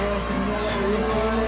Crossing the streets.